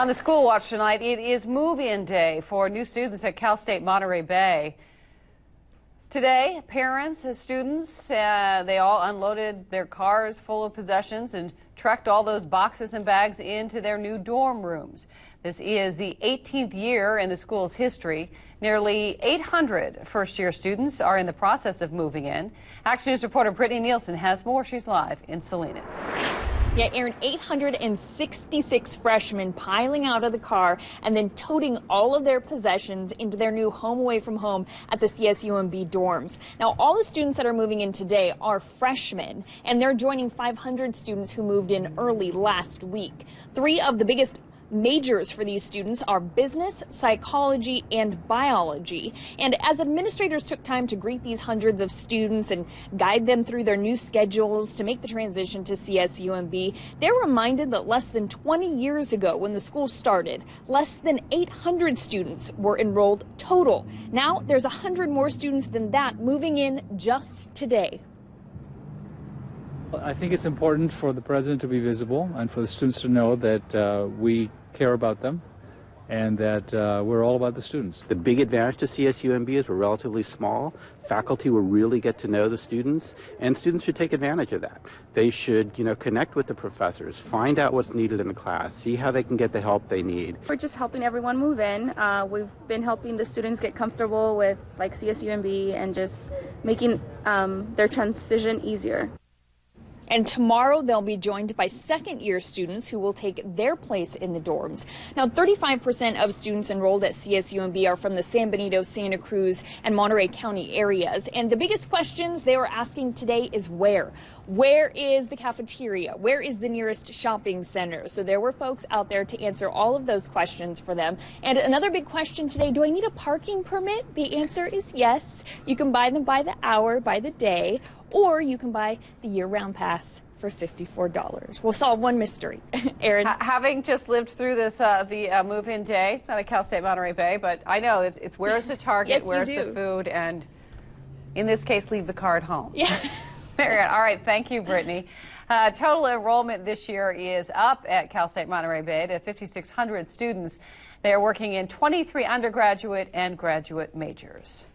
On the School Watch tonight, it is move-in day for new students at Cal State Monterey Bay. Today, parents and students, uh, they all unloaded their cars full of possessions and trekked all those boxes and bags into their new dorm rooms. This is the 18th year in the school's history. Nearly 800 first-year students are in the process of moving in. Action News reporter Brittany Nielsen has more. She's live in Salinas. Yeah, Aaron, 866 freshmen piling out of the car and then toting all of their possessions into their new home away from home at the CSUMB dorms. Now, all the students that are moving in today are freshmen, and they're joining 500 students who moved in early last week. Three of the biggest Majors for these students are business, psychology, and biology. And as administrators took time to greet these hundreds of students and guide them through their new schedules to make the transition to CSUMB, they're reminded that less than 20 years ago, when the school started, less than 800 students were enrolled total. Now there's 100 more students than that moving in just today. I think it's important for the president to be visible and for the students to know that uh, we care about them and that uh, we're all about the students. The big advantage to CSUMB is we're relatively small. Faculty will really get to know the students, and students should take advantage of that. They should, you know, connect with the professors, find out what's needed in the class, see how they can get the help they need. We're just helping everyone move in. Uh, we've been helping the students get comfortable with like CSUMB and just making um, their transition easier. And tomorrow they'll be joined by second year students who will take their place in the dorms. Now, 35% of students enrolled at CSUMB are from the San Benito, Santa Cruz, and Monterey County areas. And the biggest questions they were asking today is where? Where is the cafeteria? Where is the nearest shopping center? So there were folks out there to answer all of those questions for them. And another big question today, do I need a parking permit? The answer is yes. You can buy them by the hour, by the day, or you can buy the year-round pass for $54. We'll solve one mystery. Aaron? having just lived through this, uh, the uh, move-in day, not at Cal State Monterey Bay, but I know it's, it's where's the Target, yes, where's the food, and in this case, leave the car at home. Yeah. All right, thank you, Brittany. Uh, total enrollment this year is up at Cal State Monterey Bay to 5,600 students. They are working in 23 undergraduate and graduate majors.